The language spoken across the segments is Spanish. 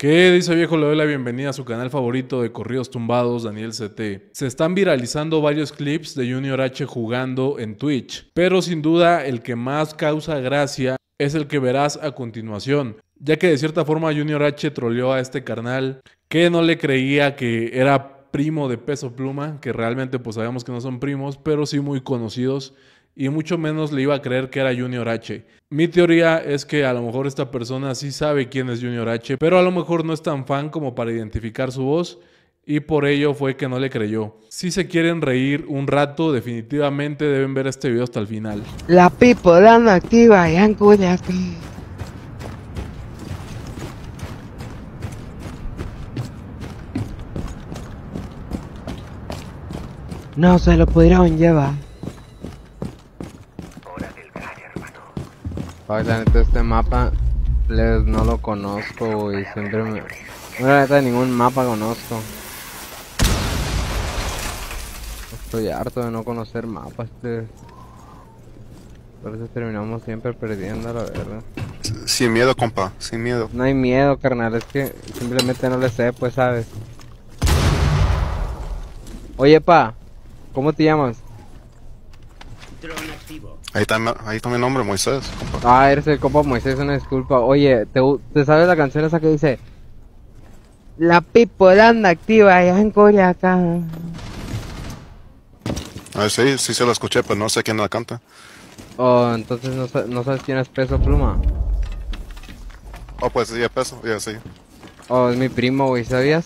¿Qué dice viejo? Le doy la bienvenida a su canal favorito de corridos tumbados, Daniel CT. Se están viralizando varios clips de Junior H jugando en Twitch, pero sin duda el que más causa gracia es el que verás a continuación, ya que de cierta forma Junior H troleó a este carnal que no le creía que era primo de Peso Pluma, que realmente pues sabemos que no son primos, pero sí muy conocidos y mucho menos le iba a creer que era Junior H. Mi teoría es que a lo mejor esta persona sí sabe quién es Junior H, pero a lo mejor no es tan fan como para identificar su voz y por ello fue que no le creyó. Si se quieren reír un rato, definitivamente deben ver este video hasta el final. La pipo dando activa y en No se lo pudieron llevar. Ay, la neta, este mapa les, no lo conozco, y siempre me... No, la neta, ningún mapa conozco. Estoy harto de no conocer mapas, este... Por eso terminamos siempre perdiendo, la verdad. Sin miedo, compa, sin miedo. No hay miedo, carnal, es que simplemente no le sé, pues, ¿sabes? Oye, pa, ¿cómo te llamas? Ahí está, ahí está mi nombre, Moisés. Ah, eres el compa Moisés, una disculpa. Oye, ¿te, ¿te sabes la canción esa que dice? La pipolanda activa allá en Coyacán. Ah, sí, sí se la escuché, pero no sé quién la canta. Oh, entonces no, no sabes quién es Peso Pluma. Oh, pues sí, es Peso, ya sí. Oh, es mi primo, güey, ¿sabías?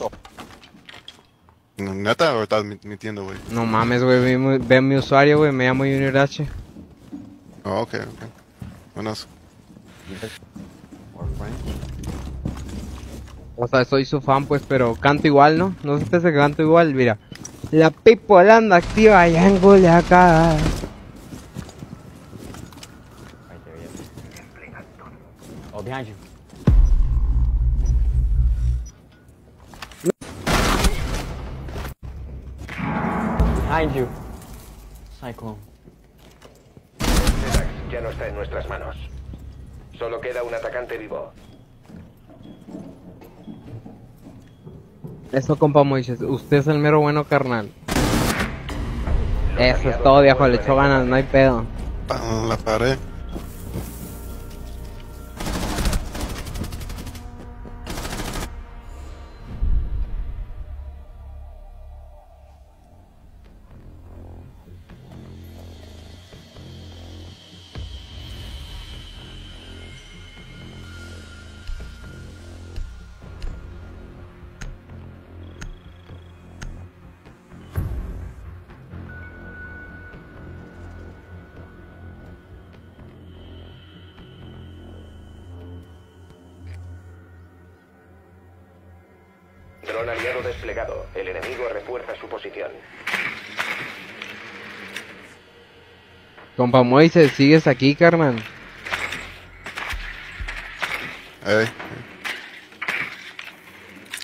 ¿Neta o estás mintiendo, güey? No mames, güey, ve, mi usuario, güey, me llamo Junior H. Oh, ok, ok. Buenas. O sea, soy su fan, pues, pero canto igual, ¿no? No sé si canto igual, mira. La pipolanda activa allá en Culiacán. Oh, behind you. Behind you. Cyclone ya no está en nuestras manos. Solo queda un atacante vivo. Eso, compa Moisés. Usted es el mero bueno, carnal. Eso es todo, viejo. Le echó ganas, no hay pedo. La pared. Dron aliado desplegado. El enemigo refuerza su posición. Compa Moisés, ¿sigues aquí, carnal? Ey.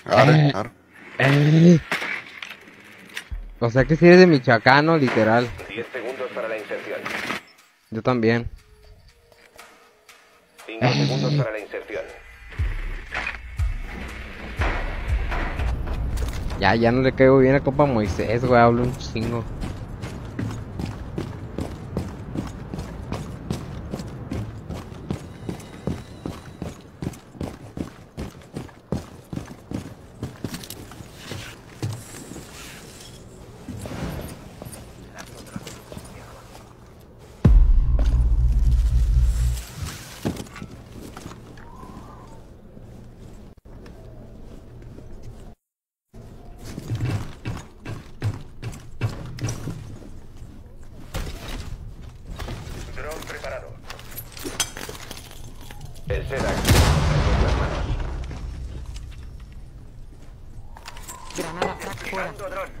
Arre, eh. O sea que si eres de Michoacano, literal. 10 segundos para la inserción. Yo también. 5 segundos para la inserción. Ya, ya no le caigo bien a Copa Moisés, güey, hablo un chingo. Manos. Granada fuera.